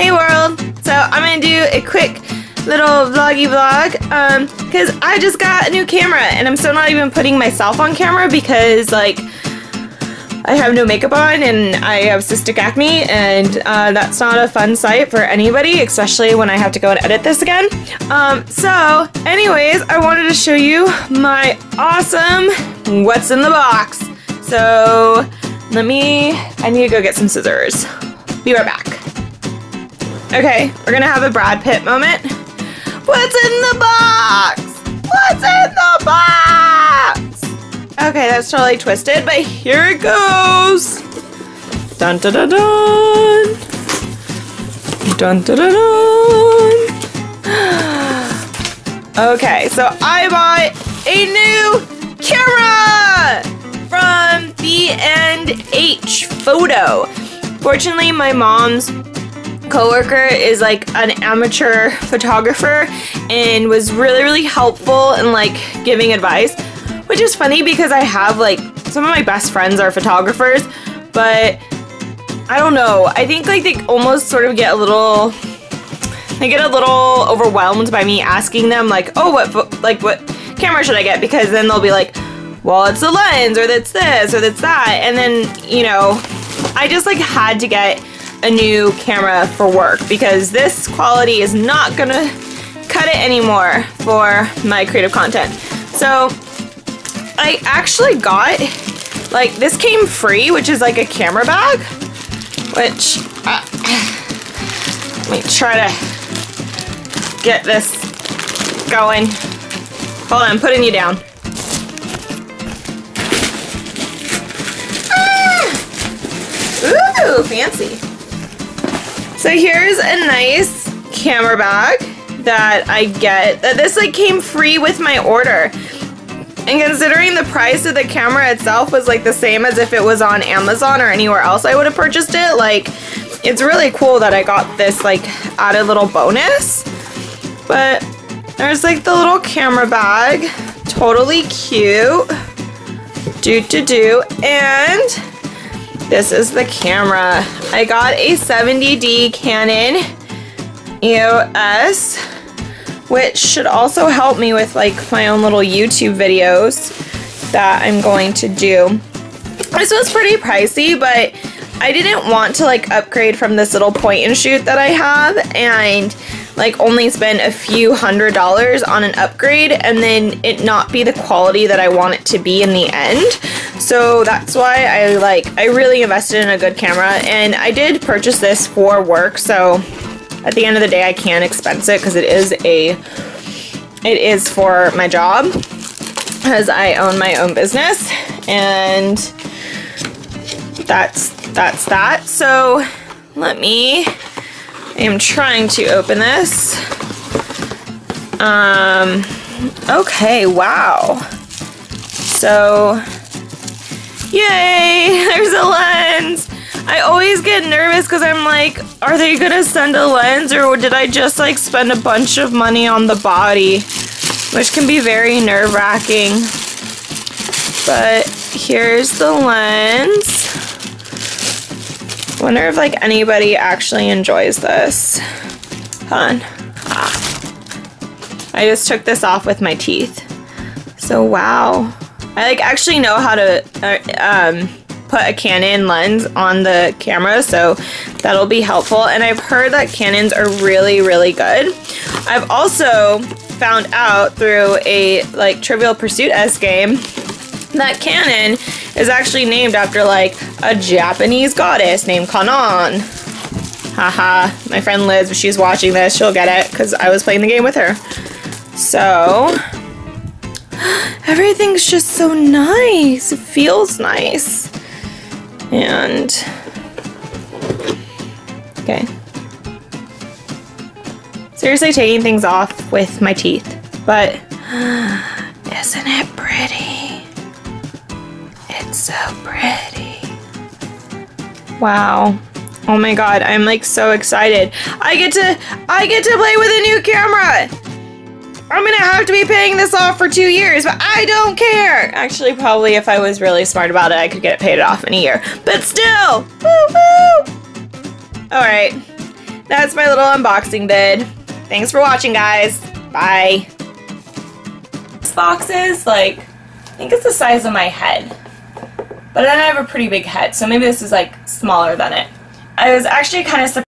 Hey world! So I'm gonna do a quick little vloggy vlog um because I just got a new camera and I'm still not even putting myself on camera because like I have no makeup on and I have cystic acne and uh, that's not a fun sight for anybody especially when I have to go and edit this again. Um, so anyways I wanted to show you my awesome what's in the box. So let me I need to go get some scissors. Be right back okay we're gonna have a Brad Pitt moment What's in the box? What's in the box? Okay, that's totally twisted, but here it goes. Dun dun dun dun. Dun dun dun dun. Okay, so I bought a new camera from B&H Photo. Fortunately, my mom's coworker is like an amateur photographer and was really really helpful in like giving advice which is funny because I have like some of my best friends are photographers but I don't know. I think like they almost sort of get a little they get a little overwhelmed by me asking them like oh what like what camera should I get? Because then they'll be like well it's the lens or it's this or it's that and then you know I just like had to get a new camera for work because this quality is not gonna cut it anymore for my creative content. So I actually got, like this came free, which is like a camera bag, which, uh, let me try to get this going. Hold on, I'm putting you down. Ah! Ooh, fancy. So here's a nice camera bag that I get. This like came free with my order. And considering the price of the camera itself was like the same as if it was on Amazon or anywhere else I would have purchased it, like it's really cool that I got this like added little bonus. But there's like the little camera bag. Totally cute. Do do do. And this is the camera. I got a 70D Canon EOS, which should also help me with like my own little YouTube videos that I'm going to do. This was pretty pricey, but I didn't want to like upgrade from this little point and shoot that I have and like only spend a few hundred dollars on an upgrade and then it not be the quality that I want it to be in the end. So that's why I like I really invested in a good camera and I did purchase this for work so at the end of the day I can expense it because it is a it is for my job because I own my own business and that's that's that. So let me am trying to open this. Um, okay, wow. So, yay, there's a lens. I always get nervous because I'm like, are they gonna send a lens or did I just like spend a bunch of money on the body? Which can be very nerve wracking. But here's the lens. Wonder if like anybody actually enjoys this. Hold on. Ah. I just took this off with my teeth. So wow. I like actually know how to uh, um, put a Canon lens on the camera, so that'll be helpful. And I've heard that Canons are really, really good. I've also found out through a like Trivial Pursuit S game that Canon is actually named after like a Japanese goddess named Kannon. Haha, my friend Liz, if she's watching this, she'll get it because I was playing the game with her. So, everything's just so nice. It feels nice. And, okay. Seriously taking things off with my teeth, but isn't it pretty? Wow. Oh my god, I'm like so excited. I get to I get to play with a new camera. I'm gonna have to be paying this off for two years, but I don't care. Actually, probably if I was really smart about it, I could get it paid off in a year. But still, woo woo. All right, that's my little unboxing vid. Thanks for watching, guys. Bye. This box is like, I think it's the size of my head. But then I have a pretty big head, so maybe this is like smaller than it. I was actually kind of surprised